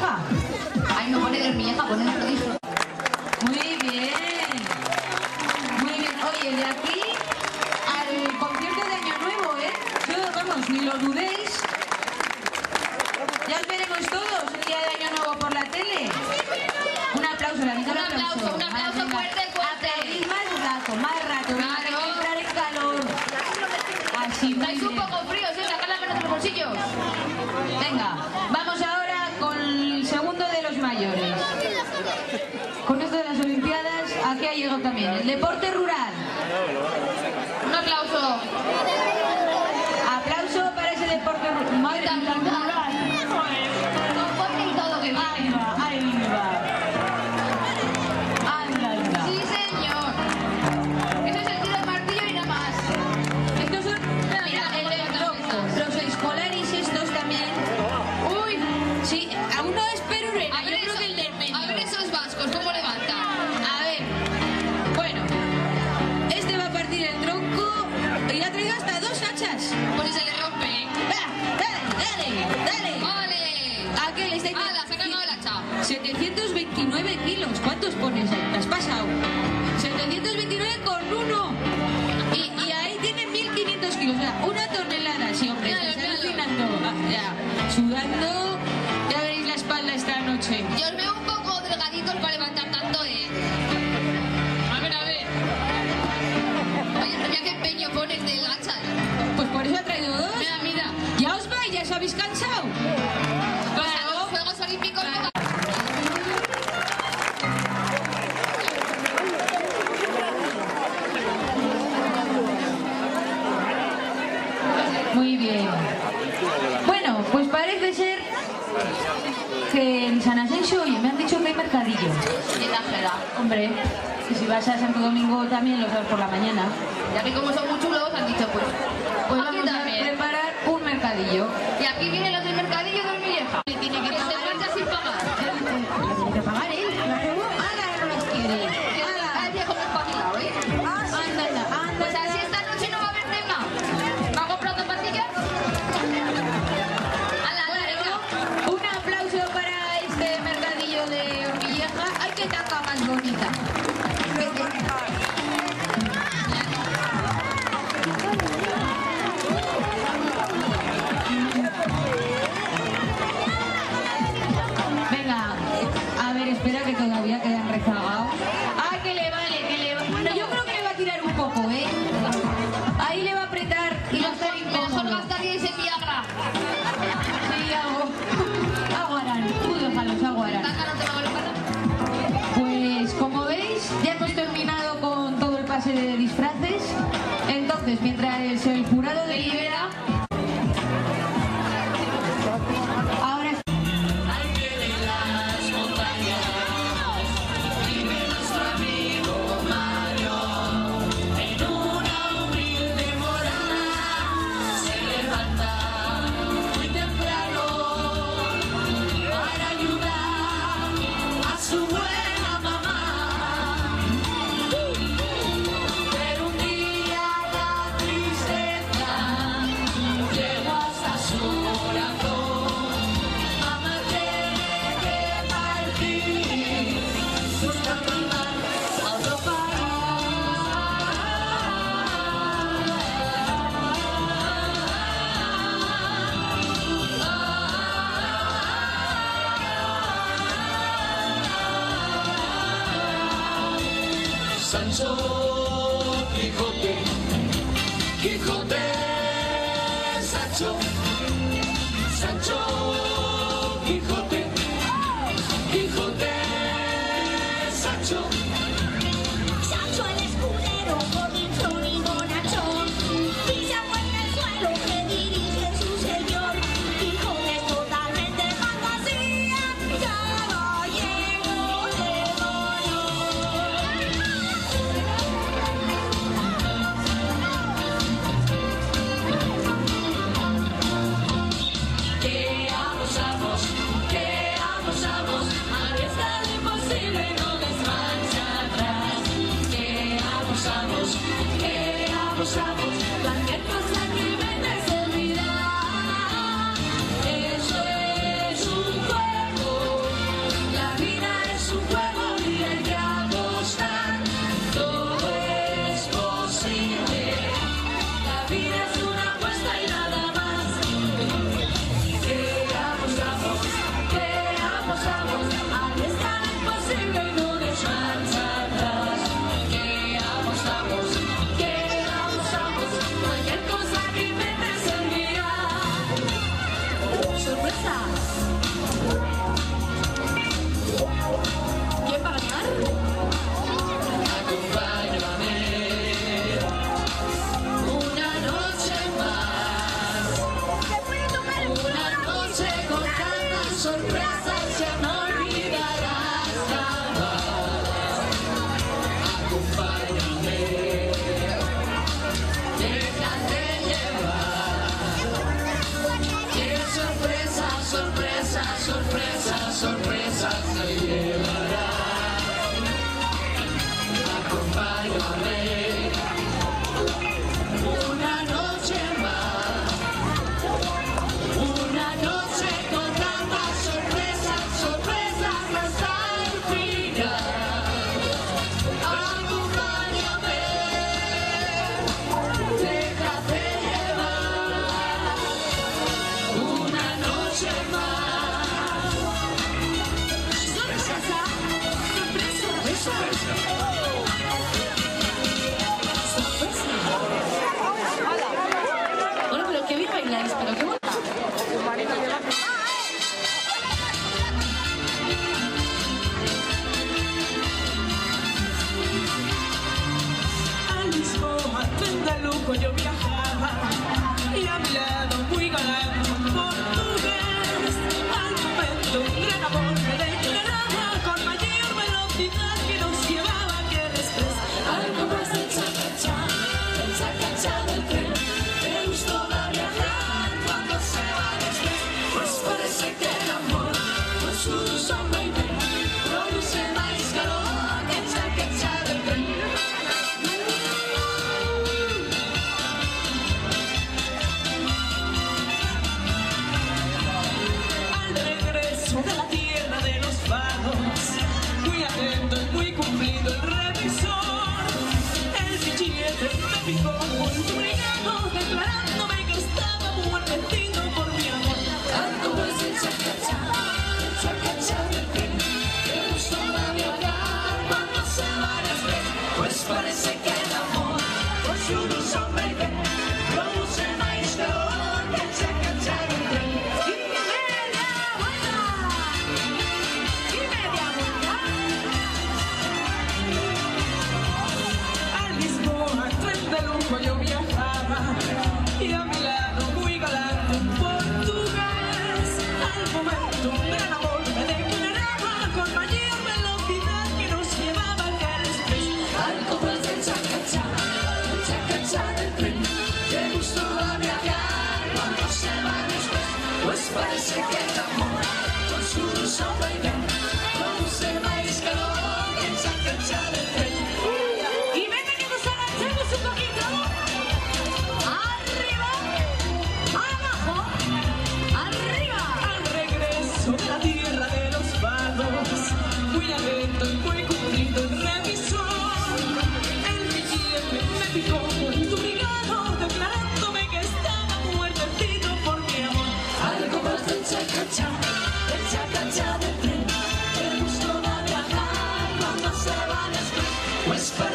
Hormigueja? Ay, no pone de hormigueja, pone de prodigio. Muy bien. Muy bien. Oye, de aquí al concierto de Año Nuevo, ¿eh? Yo, vamos, ni lo dudéis. Ya os veremos todos el día de Año Nuevo por la tele. Un aplauso, la mitad Un aplauso, un aplauso fuerte, fuerte. aplaudid más rato, más rato. Claro. hay que entrar en calor. Así, muy Estáis un poco fríos, ¿eh? Sacad las manos de los bolsillos. Venga, mayores. Con esto de las Olimpiadas, aquí ha llegado también el deporte rural. Un aplauso. Aplauso para ese deporte rural. O sea, una tonelada. Sí, hombre, estás míralo. alucinando. Ah, ya, sudando. Ya veréis la espalda esta noche. Yo os veo un poco delgaditos para levantar tanto, ¿eh? A ver, a ver. Oye, mira qué empeño pones del hacha. ¿eh? Pues por eso ha traído dos. Mira, mira. Ya os vais, ya os habéis cansado. Que en San Asensio, oye, me han dicho que hay mercadillo. en la jeda. Hombre, y si vas a Santo Domingo también lo sabes por la mañana. Ya que como son muy chulos, han dicho, pues, Pues aquí vamos a también. preparar un mercadillo. Y aquí vienen los del mercadillo de Hormigueja. Le tiene que se marcha sin que pagar Sancho Quijote, Quijote, Sancho, Sancho billete me picó muy El cuerpo de mi sol, el vigilante me dijo: Por tu brigado, que estaba muy perdido por mi amor. Algo más del esa el de esa cancha de prenda, el gusto de agarrar cuando estaban las manos.